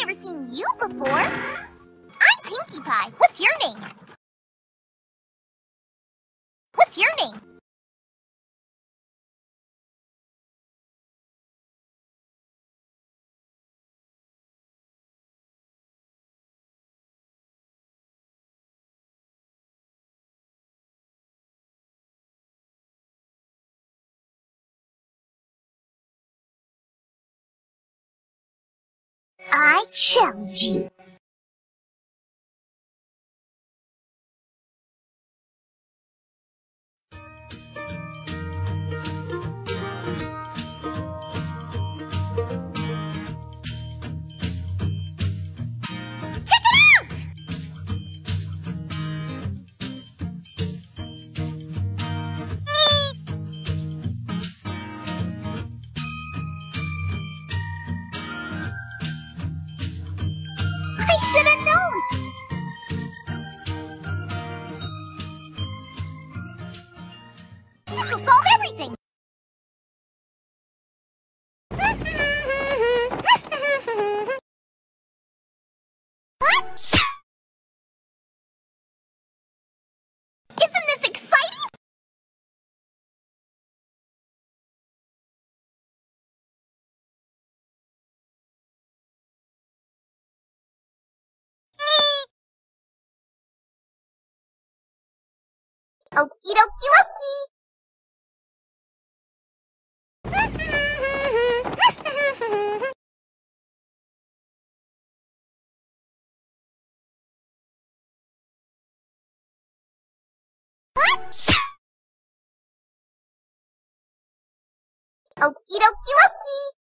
never seen you before. I'm Pinkie Pie. What's your name? I challenge you. Should have known. This will solve everything. おきろきおき。おきろきわき。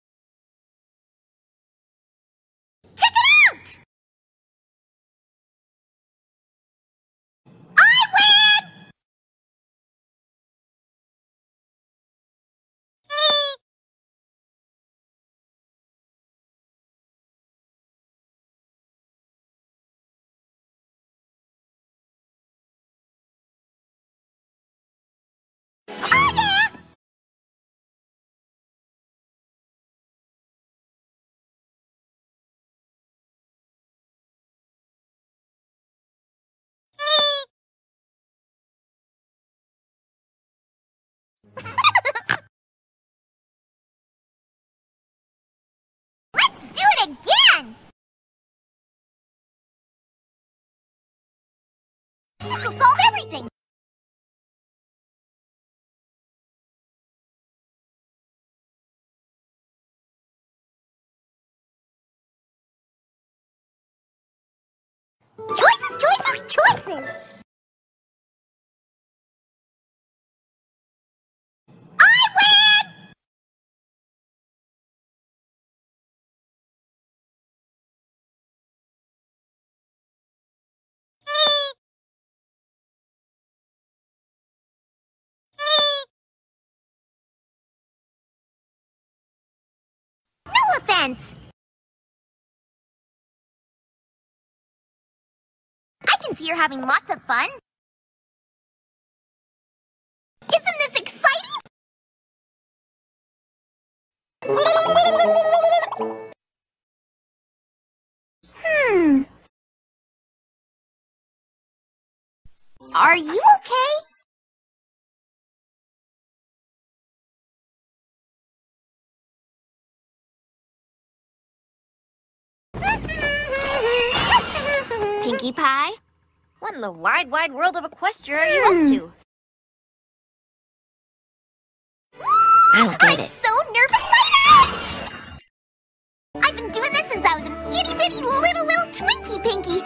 Let's do it again! This will solve everything! Choices, choices, choices! No! I can see you're having lots of fun. Isn't this exciting? Hmm. Are you okay? Pinkie Pie? What in the wide, wide world of Equestria are you up to? Hmm. I don't get I'm it. so nervous right now! I've been doing this since I was an itty bitty little little Twinkie Pinky.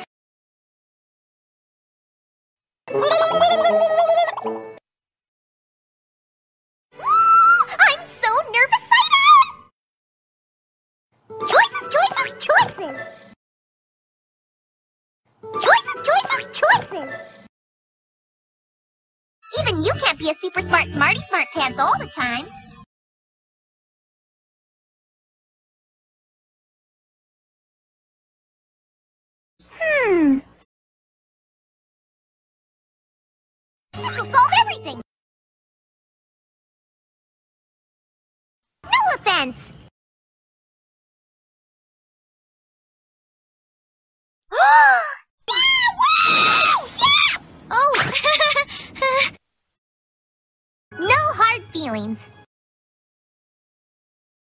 I'm so nervous right now! Choices, choices, choices! Choices, choices, choices! Even you can't be a super smart smarty smart pants all the time. Hmm. This will solve everything. No offense. Feelings.